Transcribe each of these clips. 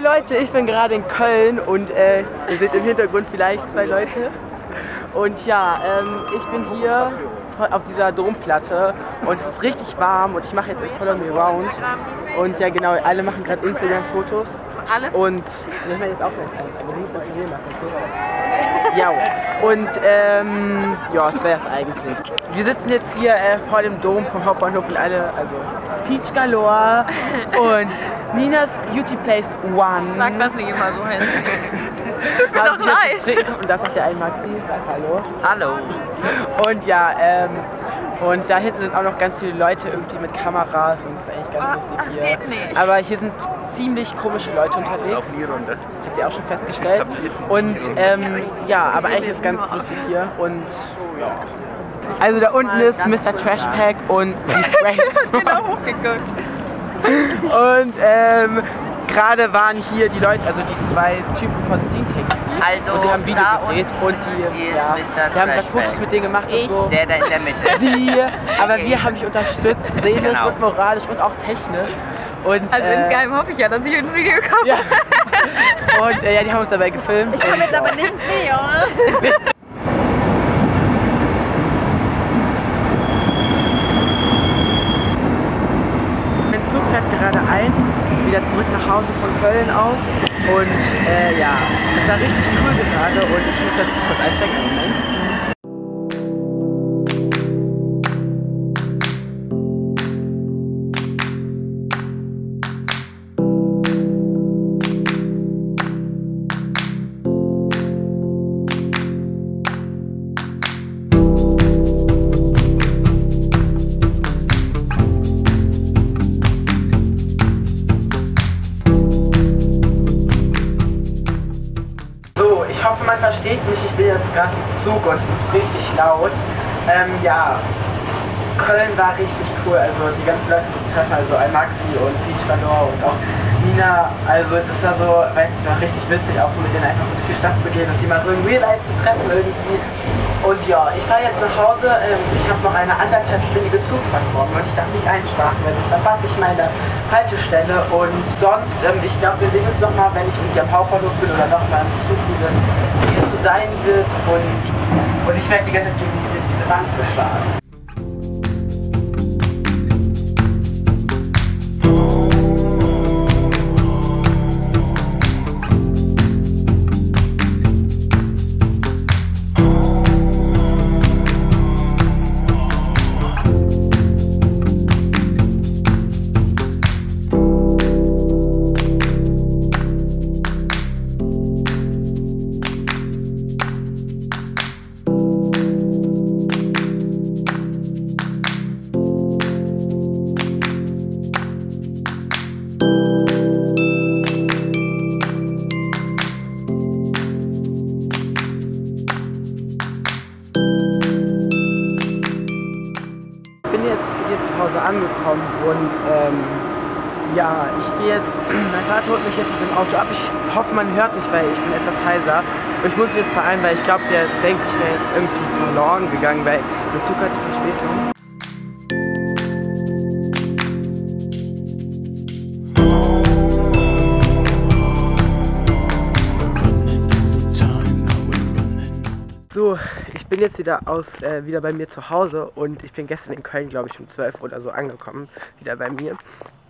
Leute, ich bin gerade in Köln und äh, ihr seht im Hintergrund vielleicht zwei Leute. Und ja, ähm, ich bin hier auf dieser Domplatte und es ist richtig warm und ich mache jetzt ein Follow Me Round. Und ja genau, alle machen gerade Instagram-Fotos. Alle? Und ich meine jetzt auch eins, aber du musst das machen. Ja, und ähm, ja, das wäre es eigentlich. Wir sitzen jetzt hier äh, vor dem Dom vom Hauptbahnhof und alle, also Peach Galore und Ninas Beauty Place One. Sag das nicht immer so hässlich. Haben doch sich jetzt leid. Und das sagt der ein Maxi. Hallo. Hallo. Und ja, ähm, und da hinten sind auch noch ganz viele Leute irgendwie mit Kameras und das ist eigentlich ganz Ah, lustig das hier. geht nicht. Aber hier sind ziemlich komische Leute unterwegs. Hat sie auch schon festgestellt. Und ähm, ja, aber eigentlich ist ganz lustig hier. Und ja. Also da unten ist Mr. Trashpack und die Sprays. genau hochgeguckt. und ähm, gerade waren hier die Leute, also die zwei Typen von Scene Also, und die haben Video gedreht und die, ja, wir haben gerade. Fotos mit denen gemacht Ich, und so. Der da in der Mitte. Sie, aber wir haben mich unterstützt, seelisch Genau. und moralisch und auch technisch. Und, Also äh, insgeheim hoffe ich ja, dass ich ins Video komme. Ja. Und äh, ja, die haben uns dabei gefilmt. Ich komme jetzt aber nicht ins Video, ne? Mein Zug fährt gerade ein, wieder zurück nach Hause von Köln aus. Und äh, ja, es war richtig cool gerade und ich muss jetzt kurz einstecken. Einen Moment. Versteht mich. Ich bin jetzt gerade im Zug und es ist richtig laut. Ähm, ja, Köln war richtig cool. Also die ganzen Leute zu treffen, also ein Maxi und Peach Galore und auch Nina. Also das war so, weiß nicht, war richtig witzig, auch so mit denen einfach so durch die Stadt zu gehen und die mal so im Real Life zu treffen irgendwie. Und ja, ich fahre jetzt nach Hause. Ähm, ich habe noch eine anderthalbstündige Zugfahrt vor mir und ich darf nicht einschlafen, weil sonst verpasse ich meine Haltestelle. Und sonst, ähm, ich glaube, wir sehen uns noch mal, wenn ich irgendwie am Hauptbahnhof bin oder noch mal im Zug, wie das, es so sein wird. Und, und ich werde die ganze Zeit gegen diese Wand geschlagen. Hause angekommen und ähm, ja, ich gehe jetzt, mein Vater holt mich jetzt mit dem Auto ab. Ich hoffe, man hört mich, weil ich bin etwas heiser. Und ich muss mich jetzt beeilen, weil ich glaube, der denkt, ich wäre jetzt irgendwie verloren gegangen, weil der Zug hatte Verspätung. So, bin jetzt wieder aus, äh, wieder bei mir zu Hause und ich bin gestern in Köln, glaube ich, um 12 oder so angekommen, wieder bei mir.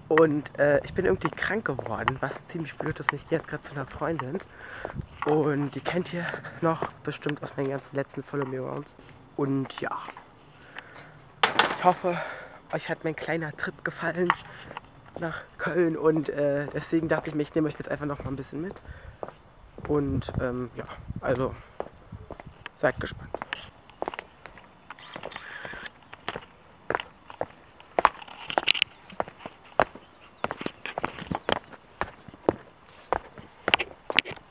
Und äh, ich bin irgendwie krank geworden, was ziemlich blöd ist. Ich gehe jetzt gerade zu einer Freundin und die kennt ihr noch bestimmt aus meinen ganzen letzten Follow Me Rounds. Und ja, ich hoffe, euch hat mein kleiner Trip gefallen nach Köln und äh, deswegen dachte ich mir, ich nehme euch jetzt einfach noch mal ein bisschen mit. Und ähm, ja, also Seid gespannt.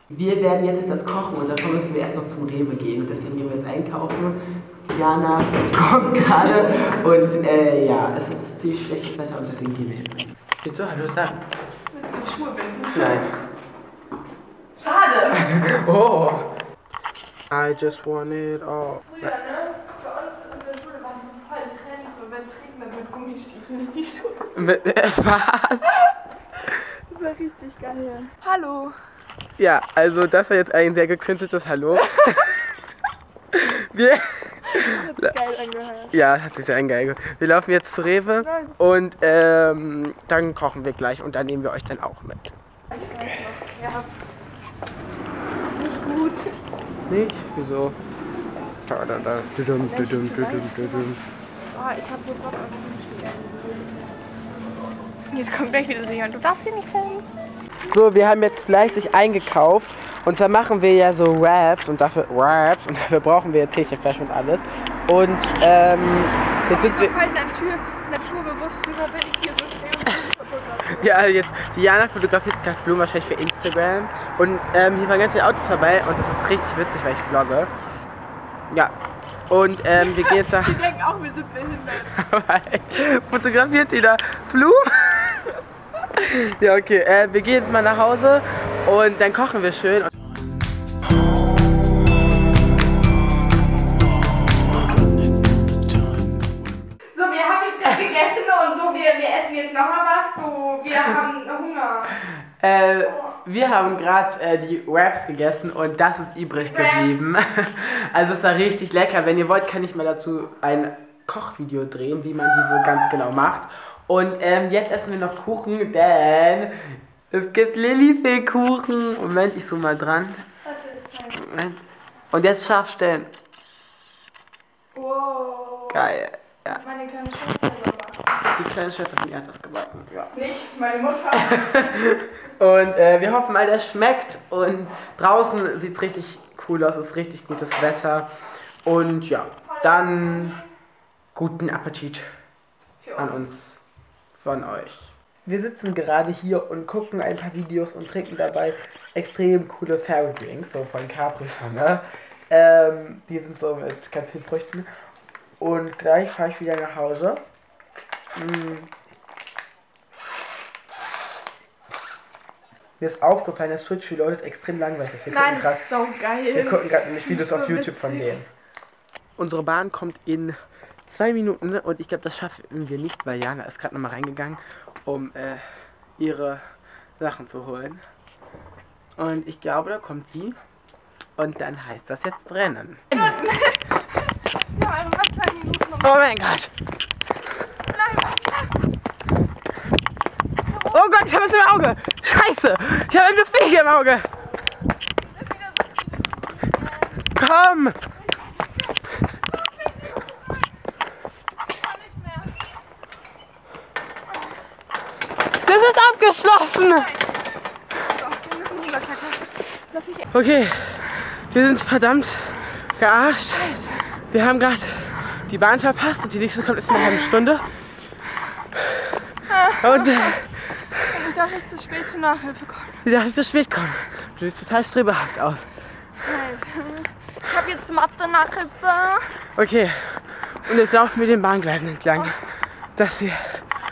Wir werden jetzt etwas kochen und dafür müssen wir erst noch zum Rewe gehen. Und deswegen gehen wir jetzt einkaufen. Jana kommt gerade und äh, ja, es ist ziemlich schlechtes Wetter und deswegen gehen wir jetzt rein. Willst du Hallo sagen? Willst du die Schuhe binden? Nein. Schade! Oh! I just want it all. Früher, ne? Bei uns in der Schule waren die so voll trendy, so wenn es regnet mit Gummistiefeln in die Schuhe. Was? Das war richtig geil. Hallo. Ja, also das war jetzt ein sehr gekünsteltes Hallo. Wir, Hat sich geil angehört. ja, hat sich sehr eingeeignet. Wir laufen jetzt zu Rewe und ähm, dann kochen wir gleich und dann nehmen wir euch dann auch mit. Ich weiß noch. Ja. Nicht gut. Nicht? Wieso? Da, da, da. Dudum, dudum, dudum, dudum. Oh, ich hab so Bock auf. Jetzt kommt gleich wieder Sion. Du darfst hier nicht filmen. So, wir haben jetzt fleißig eingekauft und zwar machen wir ja so Wraps und dafür Wraps und dafür brauchen wir jetzt Hähnchenfleisch und alles. Und ähm, jetzt sind wir. Halt Natur, naturbewusst rüber, wenn ich hier so. Ja, jetzt Diana fotografiert gerade Blumen wahrscheinlich für Instagram. Und ähm, hier fahren ganz viele Autos vorbei und das ist richtig witzig, weil ich vlogge. Ja. Und ähm, wir gehen jetzt nach. Die denken auch, wir sind behindert. Fotografiert die da Blumen? ja, okay. Äh, wir gehen jetzt mal nach Hause und dann kochen wir schön. So, wir haben Hunger. Äh, wir haben gerade äh, die Wraps gegessen und das ist übrig geblieben. Also es war richtig lecker. Wenn ihr wollt, kann ich mal dazu ein Kochvideo drehen, wie man die so ganz genau macht. Und ähm, jetzt essen wir noch Kuchen, denn es gibt Lillifee-Kuchen. Moment, ich zoome mal dran. Moment. Und jetzt scharf stellen. Wow. Geil. Ja, Meine kleine Schwester. Die kleine Schwester von mir hat das gebacken. Ja. Nicht meine Mutter. Und äh, wir hoffen mal, der schmeckt. Und draußen sieht es richtig cool aus. Es ist richtig gutes Wetter. Und ja, dann guten Appetit an uns, von euch. Wir sitzen gerade hier und gucken ein paar Videos und trinken dabei extrem coole Fairy Drinks, so von Capri Sonne. Ähm, die sind so mit ganz vielen Früchten. Und gleich fahre ich wieder nach Hause. Mm. Mir ist aufgefallen, dass Switch reloaded extrem langweilig ist. Wir Nein, das ist so wir geil. gucken gerade nämlich Videos Das auf so YouTube von witzig. denen. Unsere Bahn kommt in zwei Minuten und ich glaube, das schaffen wir nicht, weil Jana ist gerade nochmal reingegangen, um äh, ihre Sachen zu holen. Und ich glaube, da kommt sie. Und dann heißt das jetzt Rennen. Ja, einfach zwei Minuten noch. Oh mein Gott! Nein, warte. Oh Gott, ich habe was im Auge! Scheiße! Ich habe irgendeine Fliege im Auge! Komm! Das ist abgeschlossen! Okay, wir sind verdammt gearscht. Wir haben gerade die Bahn verpasst und die nächste kommt erst in einer halben Stunde. Und äh, darf nicht zu spät zur Nachhilfe kommen. sie darf nicht zu spät kommen. Du siehst total streberhaft aus. Ich habe jetzt Mathe-Nachhilfe. Okay, und jetzt laufen wir den Bahngleisen entlang, dass wir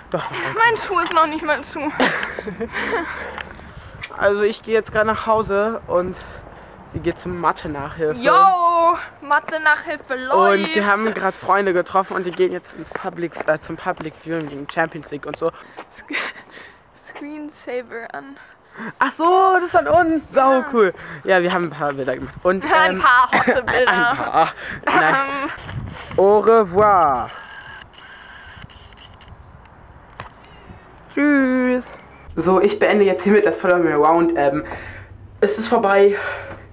doch ankommen. Mein Schuh ist noch nicht mal zu. Also ich gehe jetzt gerade nach Hause und sie geht zum Mathe-Nachhilfe. Yo, Mathe-Nachhilfe läuft. Und wir haben gerade Freunde getroffen und die gehen jetzt ins Public, äh, zum Public Viewing gegen Champions League und so. Screensaver an. Ach so, das von uns. Sau cool. Ja, wir haben ein paar Bilder gemacht. Und, Ein ähm, paar hotte Ein Bilder. paar. Nein. Ähm, Au revoir. Tschüss. So, ich beende jetzt hiermit das Follow Me Around. Ähm, es ist vorbei.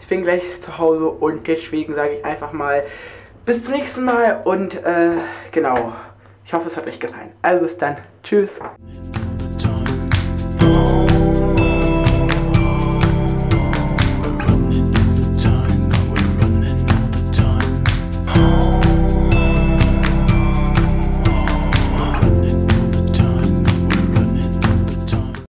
Ich bin gleich zu Hause und deswegen sage ich einfach mal bis zum nächsten Mal und äh, genau. Ich hoffe, es hat euch gefallen. Also bis dann. Tschüss.